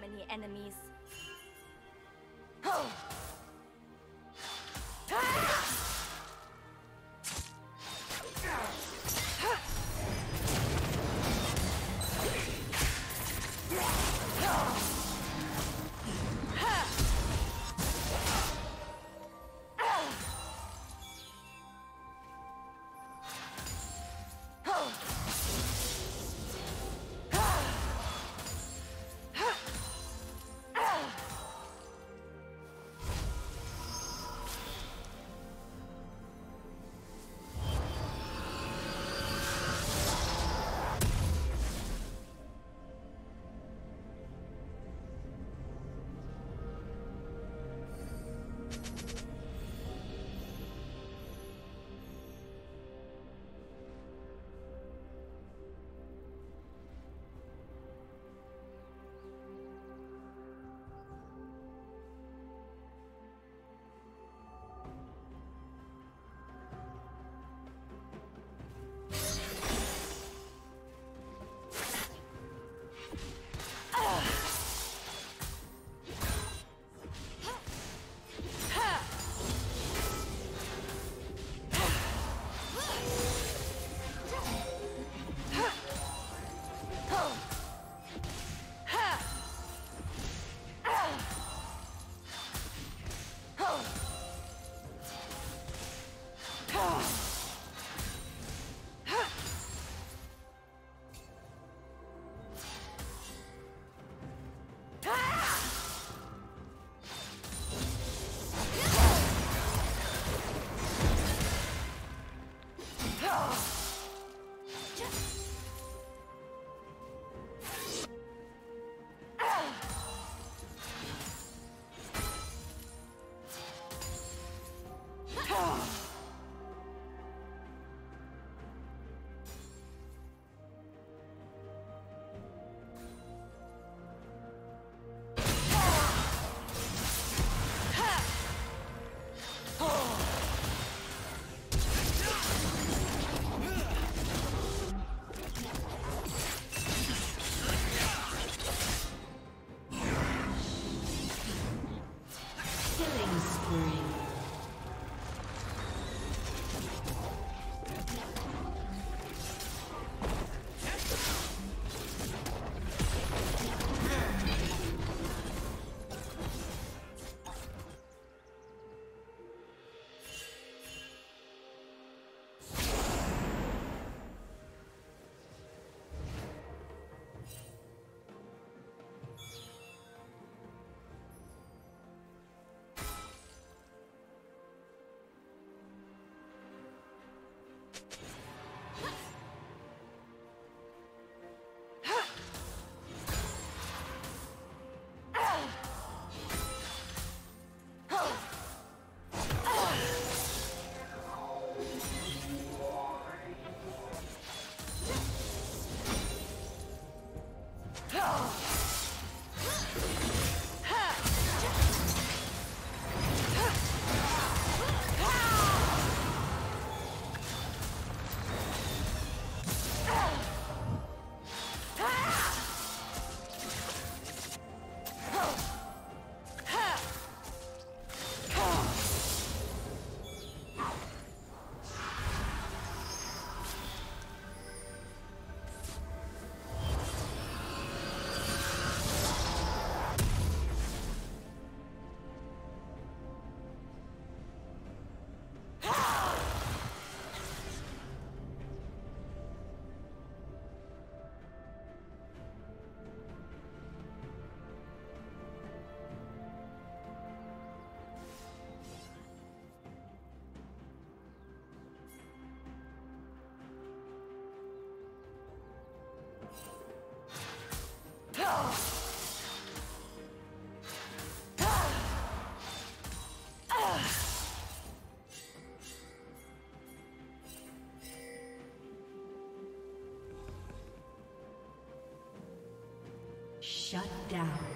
many enemies. Shut down.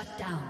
Shut down.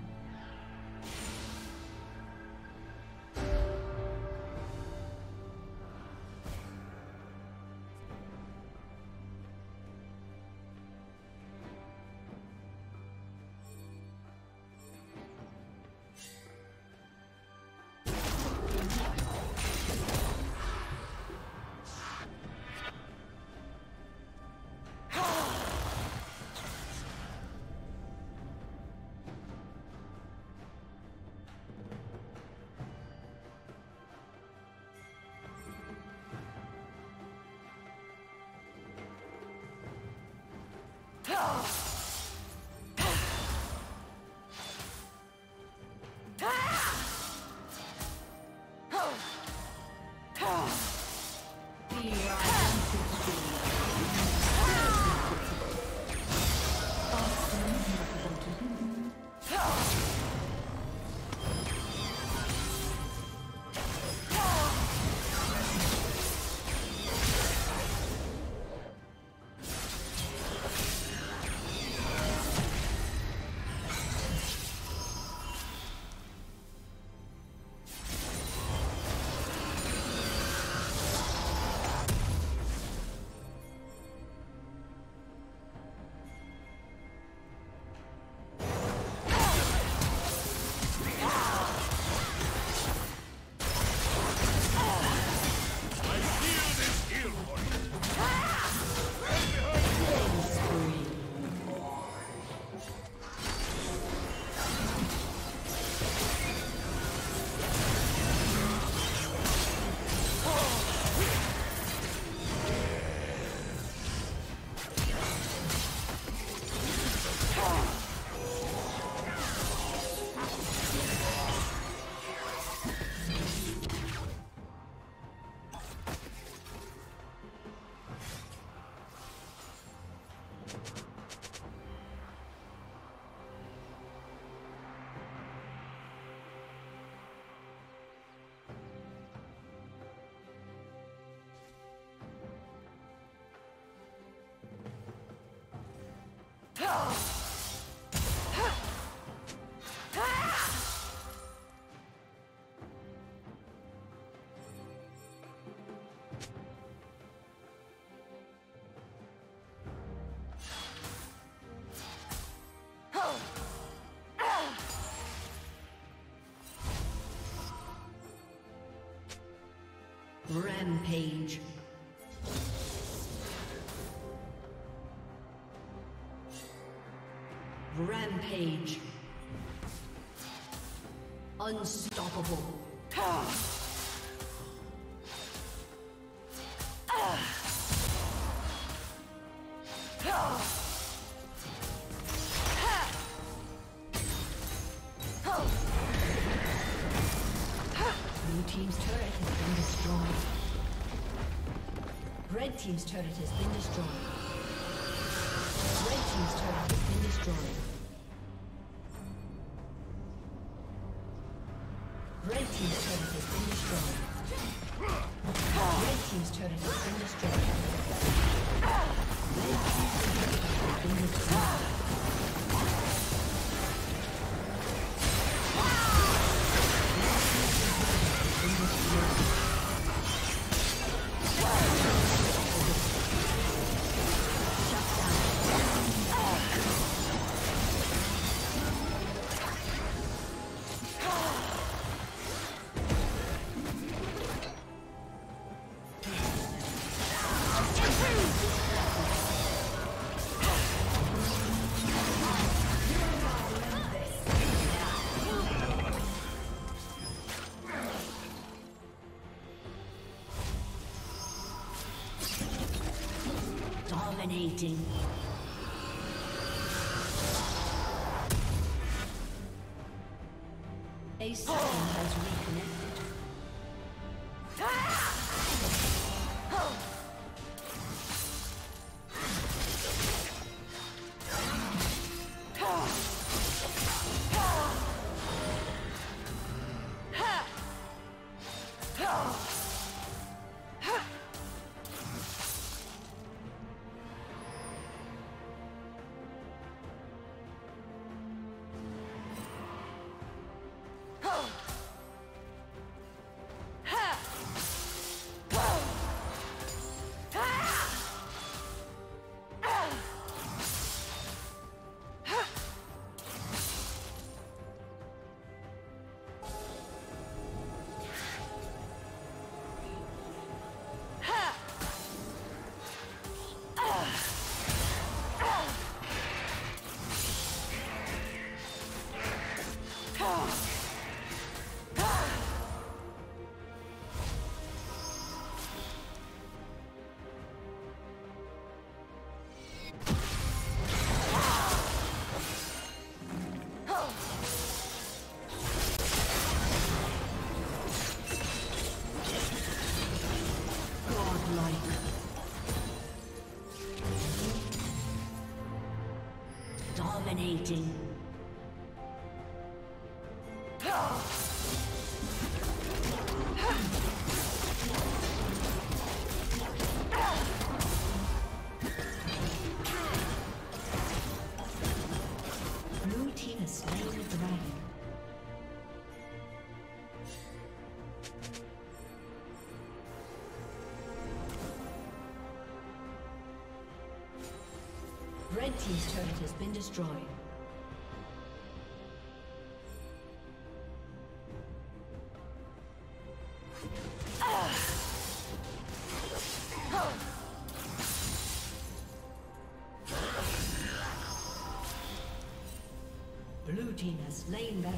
Rampage. Rampage. Unstoppable. Blue Team's turret has been destroyed. Red Team's turret has been destroyed. Red Team's turret has been destroyed. Dominating. A second has reconnected. Dominating. Has been destroyed. Blue team has slain Baron